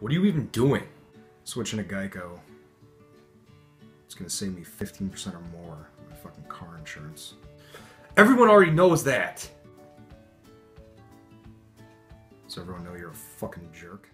What are you even doing? Switching to Geico. It's gonna save me 15% or more on my fucking car insurance. Everyone already knows that! Does everyone know you're a fucking jerk?